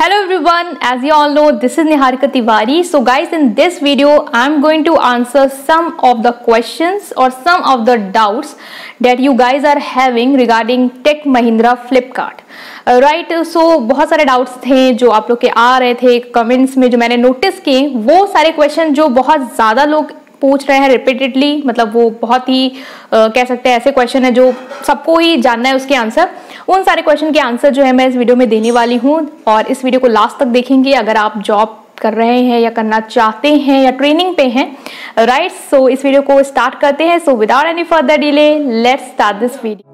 Hello everyone, as you all know, this is Niharika Tiwari. So guys, in this video, I'm going to answer some of the questions or some of the doubts that you guys are having regarding Tech Mahindra Flipkart. Right uh, so so, बहुत सारे doubts थे जो आप लोग के आ रहे थे comments में जो मैंने नोटिस किए वो सारे क्वेश्चन जो बहुत ज़्यादा लोग पूछ रहे हैं रिपीटेडली मतलब वो बहुत ही आ, कह सकते हैं ऐसे क्वेश्चन है जो सबको ही जानना है उसके आंसर उन सारे क्वेश्चन के आंसर जो है मैं इस वीडियो में देने वाली हूँ और इस वीडियो को लास्ट तक देखेंगे। अगर आप जॉब कर रहे हैं या करना चाहते हैं या ट्रेनिंग पे हैं राइट right? सो so, इस वीडियो को स्टार्ट करते हैं। So without any further delay let's start this video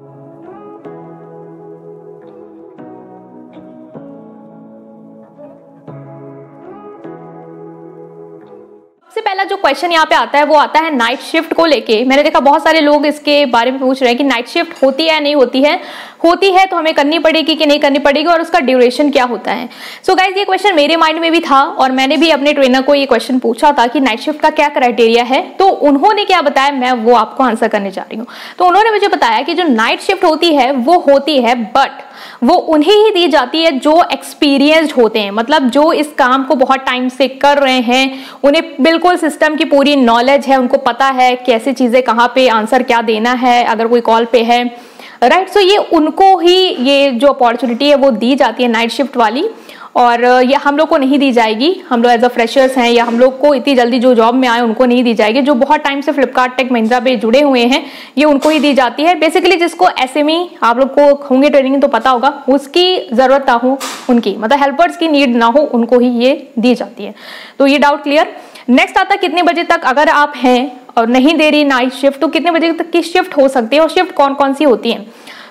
पहला जो क्वेश्चन यहाँ पे आता है वो आता है नाइट शिफ्ट को लेके। मैंने देखा बहुत सारे लोग इसके बारे में पूछ रहे हैं कि नाइट शिफ्ट होती है या नहीं होती है। होती है तो हमें करनी पड़ेगी कि नहीं करनी पड़ेगी और उसका ड्यूरेशन क्या होता है। सो so गाइज़ ये क्वेश्चन मेरे माइंड में भी था और मैंने भी अपने ट्रेनर को ये क्वेश्चन पूछा था कि नाइट शिफ्ट का क्या क्राइटेरिया है। तो उन्होंने क्या बताया, मैं वो आपको आंसर करने जा रही हूँ। तो उन्होंने मुझे बताया कि जो नाइट शिफ्ट होती है, वो होती है बट वो उन्हें ही दी जाती है जो एक्सपीरियंस्ड होते हैं। मतलब जो इस काम को बहुत टाइम से कर रहे हैं, उन्हें बिल्कुल सिस्टम की पूरी नॉलेज है, उनको पता है कैसी चीज़ें कहाँ पे आंसर क्या देना है, अगर कोई कॉल पे है। राइट? सो ये उनको ही ये जो अपॉर्चुनिटी है, वो दी जाती है नाइट शिफ्ट वाली और ये हम लोग को नहीं दी जाएगी। हम लोग एज अ फ्रेशर्स हैं या हम लोग को इतनी जल्दी जो जॉब में आए उनको नहीं दी जाएगी। जो बहुत टाइम से फ्लिपकार्ट टेक महिंद्रा पे जुड़े हुए हैं, ये उनको ही दी जाती है। बेसिकली जिसको एस आप लोग को होंगे ट्रेनिंग तो पता होगा, उसकी ज़रूरत ना हो उनकी। मतलब हेल्पर्स की नीड ना हो, उनको ही ये दी जाती है। तो ये डाउट क्लियर नेक्स्ट आता कितने बजे तक अगर आप हैं और नहीं दे रही नाइट शिफ्ट तो कितने बजे तक की शिफ्ट हो सकती है और शिफ्ट कौन कौन सी होती है?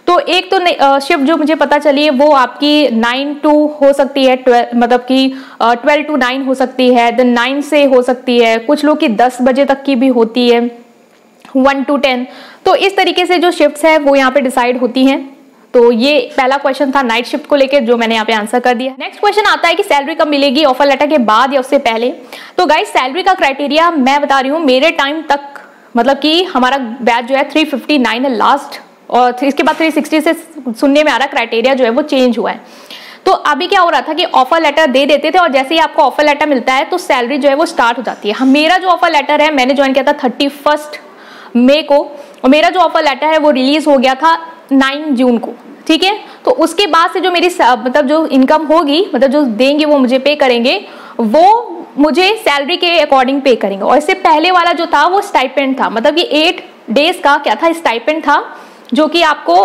तो एक तो शिफ्ट जो मुझे पता चली है, वो आपकी नाइन टू हो सकती है मतलब कि ट्वेल्व टू नाइन हो सकती है देन नाइन से हो सकती है, कुछ लोग की दस बजे तक की भी होती है वन टू टेन तो इस तरीके से जो शिफ्ट्स है, वो यहाँ पे डिसाइड होती हैं। तो ये पहला क्वेश्चन था नाइट शिफ्ट को लेकर जो मैंने यहाँ पे आंसर कर दिया। नेक्स्ट क्वेश्चन आता है कि सैलरी कब मिलेगी ऑफ़र लेटर के बाद या उससे पहले? तो गाइस सैलरी का क्राइटेरिया मैं बता रही हूँ, मेरे टाइम तक मतलब कि हमारा बैच जो है 359 है लास्ट और इसके बाद 360 से सुनने में आ रहा क्राइटेरिया जो है वो चेंज हुआ है। तो अभी क्या हो रहा था कि ऑफ़र लेटर दे देते थे, और जैसे ही आपको ऑफ़र लेटर मिलता है तो सैलरी जो है वो स्टार्ट हो जाती है। मेरा जो ऑफ़र लेटर है, मैंने ज्वाइन किया था थर्टी फ़र्स्ट मे को, और मेरा जो ऑफ़र लेटर है वो रिलीज़ हो गया था नाइन जून को, ठीक है? तो उसके बाद से जो मेरी मतलब जो इनकम होगी मतलब जो देंगे वो मुझे पे करेंगे, वो मुझे सैलरी के अकॉर्डिंग पे करेंगे। और इससे पहले वाला जो था, वो स्टाइपेंड था। मतलब कि एट डेज़ का क्या था? स्टाइपेंड था, जो कि आपको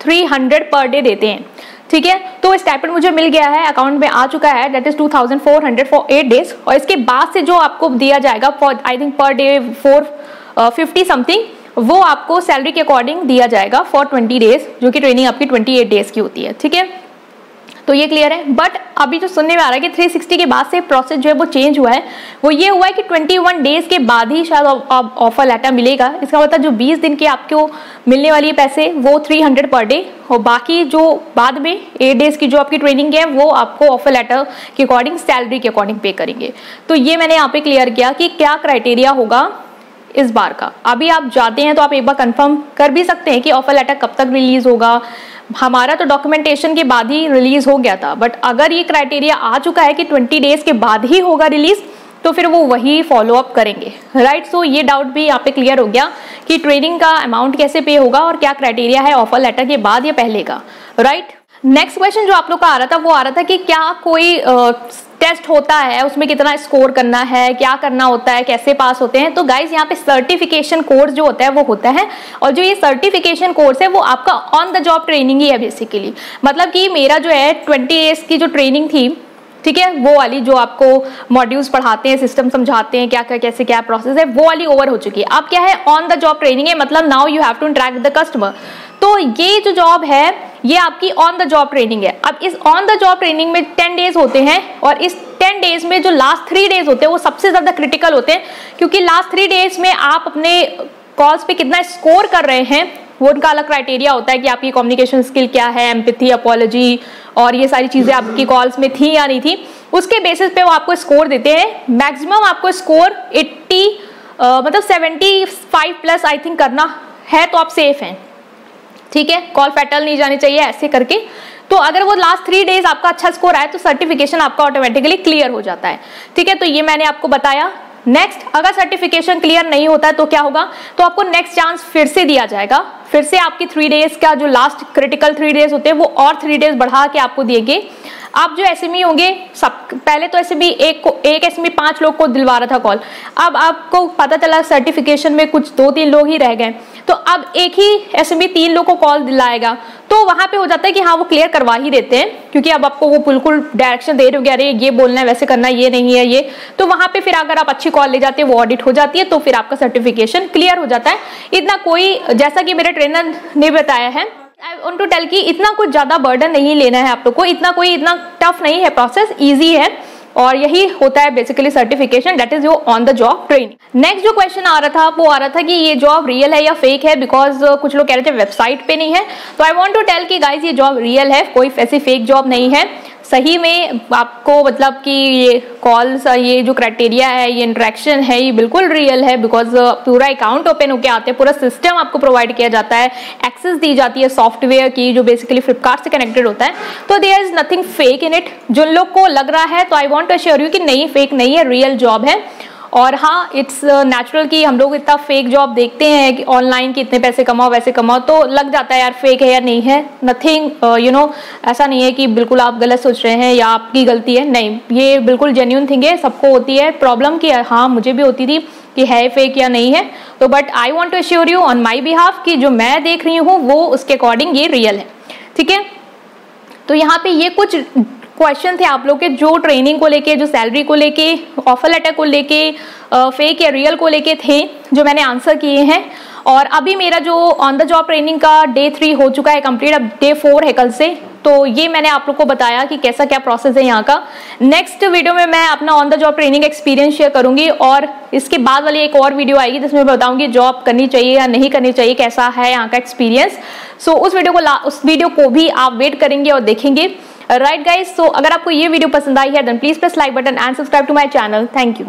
300 पर डे देते हैं। ठीक है? तो स्टाइपेंड मुझे मिल गया है अकाउंट में आ चुका है that is 2400 for eight days और इसके बाद से जो आपको दिया जाएगा for I think per day four fifty something वो आपको सैलरी के अकॉर्डिंग दिया जाएगा फॉर ट्वेंटी डेज़ जो कि ट्रेनिंग आपकी ट्वेंटी एट डेज़ की होती है, ठीक है? तो ये क्लियर है? बट अभी जो सुनने में आ रहा है कि 360 के बाद से प्रोसेस जो है वो चेंज हुआ है। वो ये हुआ है कि 21 डेज़ के बाद ही शायद ऑफ़र लेटर मिलेगा। इसका मतलब जो 20 दिन के आपको मिलने वाली है पैसे, वो 300 पर डे और बाकी जो बाद में एट डेज़ की जो आपकी ट्रेनिंग है, वो आपको ऑफ़र लेटर के अकॉर्डिंग सैलरी के अकॉर्डिंग पे करेंगे। तो ये मैंने यहाँ पे क्लियर किया कि क्या क्राइटेरिया होगा इस बार का। अभी आप जाते हैं तो आप एक बार कंफर्म कर भी सकते हैं कि ऑफ़र लेटर कब तक रिलीज़ होगा। हमारा तो डॉक्यूमेंटेशन के बाद ही रिलीज़ हो गया था बट अगर ये क्राइटेरिया आ चुका है कि ट्वेंटी डेज़ के बाद ही होगा रिलीज़ तो फिर वो वही फॉलो अप करेंगे। Right right? सो so, ये डाउट भी यहाँ पे क्लियर हो गया कि ट्रेनिंग का अमाउंट कैसे पे होगा और क्या क्राइटेरिया है ऑफ़र लेटर के बाद या पहले का। राइट नेक्स्ट क्वेश्चन जो आप लोग का आ रहा था, वो आ रहा था कि क्या कोई टेस्ट होता है, उसमें कितना स्कोर करना है, क्या करना होता है, कैसे पास होते हैं? तो गाइज़ यहाँ पे सर्टिफिकेशन कोर्स जो होता है, वो होता है। और जो ये सर्टिफिकेशन कोर्स है, वो आपका ऑन द जॉब ट्रेनिंग ही है बेसिकली मतलब कि मेरा जो है ट्वेंटी डेज़ की जो ट्रेनिंग थी, ठीक है, वो वाली जो आपको मॉड्यूल्स पढ़ाते हैं सिस्टम समझाते हैं, क्या क्या, कैसे, क्या प्रोसेस है, वो वाली ओवर हो चुकी है। अब क्या है ऑन द जॉब ट्रेनिंग है मतलब now you have to interact the customer तो ये जो जॉब है ये आपकी ऑन द जॉब ट्रेनिंग है। अब इस ऑन द जॉब ट्रेनिंग में टेन डेज़ होते हैं और इस टेन डेज़ में जो लास्ट थ्री डेज़ होते हैं वो सबसे ज़्यादा क्रिटिकल होते हैं क्योंकि लास्ट थ्री डेज़ में आप अपने कॉल्स पे कितना स्कोर कर रहे हैं वो उनका अलग क्राइटेरिया होता है कि आपकी कम्युनिकेशन स्किल क्या है एम्पथी अपोलॉजी और ये सारी चीज़ें आपकी कॉल्स में थी या नहीं थी। उसके बेसिस पे वो आपको स्कोर देते हैं। मैक्सिमम आपको स्कोर 80 uh, मतलब 75 प्लस आई थिंक करना है तो आप सेफ़ हैं। ठीक है? कॉल फैटल नहीं जानी चाहिए ऐसे करके। तो अगर वो लास्ट थ्री डेज़ आपका अच्छा स्कोर आए तो सर्टिफिकेशन आपका ऑटोमेटिकली क्लियर हो जाता है। ठीक है? तो ये मैंने आपको बताया। नेक्स्ट अगर सर्टिफिकेशन क्लियर नहीं होता है तो क्या होगा? तो आपको नेक्स्ट चांस फिर से दिया जाएगा। फिर से आपकी थ्री डेज़ का जो लास्ट क्रिटिकल थ्री डेज़ होते हैं, वो और थ्री डेज़ बढ़ा के आपको दिएँगे। आप जो एस e होंगे, सब, पहले तो एस एक को, एक एसएमई पाँच लोग को दिलवा रहा था कॉल अब आपको पता चला सर्टिफिकेशन में कुछ दो तीन लोग ही रह गए। तो अब एक ही एसएमई तीन लोग को कॉल दिलाएगा। तो वहाँ पे हो जाता है कि हाँ वो क्लियर करवा ही देते हैं, क्योंकि अब आपको वो बिल्कुल डायरेक्शन दे रहे हो गया अरे, ये बोलना है, वैसे करना है, ये नहीं है, ये। तो वहाँ पे फिर अगर आप अच्छी कॉल ले जाते हैं, वो ऑडिट हो जाती है तो फिर आपका सर्टिफिकेशन क्लियर हो जाता है। इतना कोई, जैसा कि मेरे ट्रेनर ने बताया है आई वॉन्ट टू टेल की इतना कुछ ज़्यादा बर्डन नहीं लेना है आप लोग को। इतना कोई इतना टफ नहीं है प्रोसेस ईजी है। और यही होता है basically certification that is your on the job training next जो क्वेश्चन आ रहा था वो आ रहा था कि ये जॉब रियल है या फेक है बिकॉज़ uh, कुछ लोग कह रहे थे वेबसाइट पे नहीं है। तो आई वॉन्ट टू टेल की गाइज़ ये जॉब रियल है कोई ऐसी फेक जॉब नहीं है। सही में आपको मतलब कि ये कॉल्स ये जो क्राइटेरिया है, ये इंट्रैक्शन है, ये बिल्कुल रियल है बिकॉज़ पूरा अकाउंट ओपन होके आते हैं, पूरा सिस्टम आपको प्रोवाइड किया जाता है एक्सेस दी जाती है सॉफ्टवेयर की जो बेसिकली फ्लिपकार्ट से कनेक्टेड होता है। तो there is nothing fake in it जिन लोग को लग रहा है तो I want to sure you कि नहीं फेक नहीं है रियल जॉब है। और हाँ इट्स नेचुरल uh, कि हम लोग इतना फेक जॉब देखते हैं कि ऑनलाइन कि इतने पैसे कमाओ वैसे कमाओ तो लग जाता है यार फेक है या नहीं है। नथिंग यू नो ऐसा नहीं है कि बिल्कुल आप गलत सोच रहे हैं या आपकी गलती है। नहीं ये बिल्कुल जेन्यून थिंग है सबको होती है प्रॉब्लम की हाँ मुझे भी होती थी कि है फेक या नहीं है। तो but I want to assure you on my behalf कि जो मैं देख रही हूँ वो उसके अकॉर्डिंग ये रियल है। ठीक है? तो यहाँ पे ये कुछ क्वेश्चन थे आप लोग के जो ट्रेनिंग को लेके जो सैलरी को लेके ऑफ़र लेटर को लेके फेक या रियल को लेके थे जो मैंने आंसर किए हैं। और अभी मेरा जो ऑन द जॉब ट्रेनिंग का डे थ्री हो चुका है कंप्लीट अब डे फोर है कल से तो ये मैंने आप लोग को बताया कि कैसा क्या प्रोसेस है यहाँ का। नेक्स्ट वीडियो में मैं अपना on the job training experience share करूँगी और इसके बाद वाली एक और वीडियो आएगी जिसमें मैं बताऊँगी जॉब करनी चाहिए या नहीं करनी चाहिए कैसा है यहाँ का एक्सपीरियंस सो so, उस वीडियो को उस वीडियो को भी आप वेट करेंगे और देखेंगे। राइट गाइज़ सो अगर आपको ये वीडियो पसंद आई है then please press like button and subscribe to my channel thank you